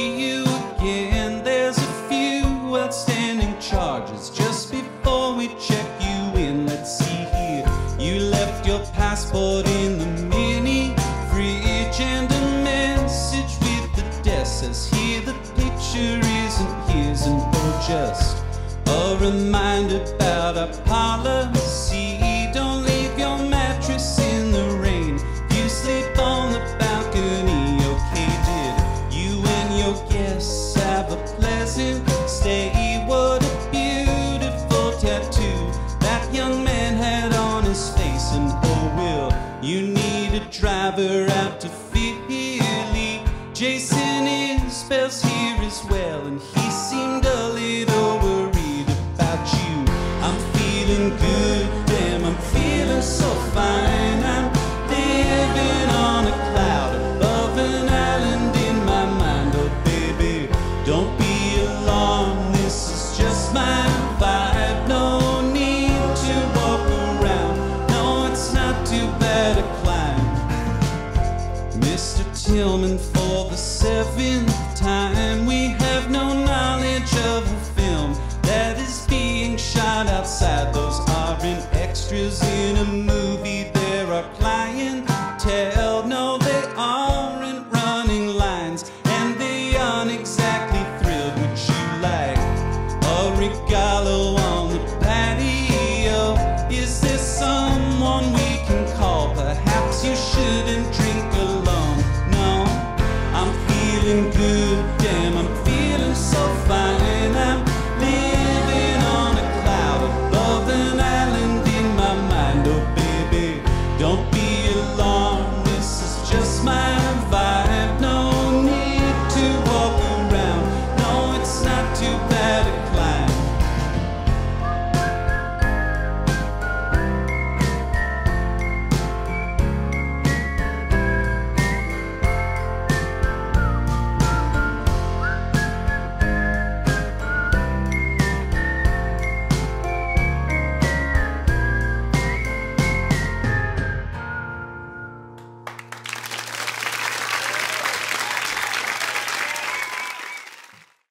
see you again. There's a few outstanding charges just before we check you in. Let's see here. You left your passport in the mini fridge and a message with the desk says here the picture isn't his and oh, just a reminder about our parlor. Driver out to Philly Jason Isbell's here as well and he seemed a little worried about you. I'm feeling good Tillman for the seventh time. We have no knowledge of a film that is being shot outside. Those aren't extras in a movie good, damn, I'm feeling so fine. I'm living on a cloud above an island in my mind. Oh,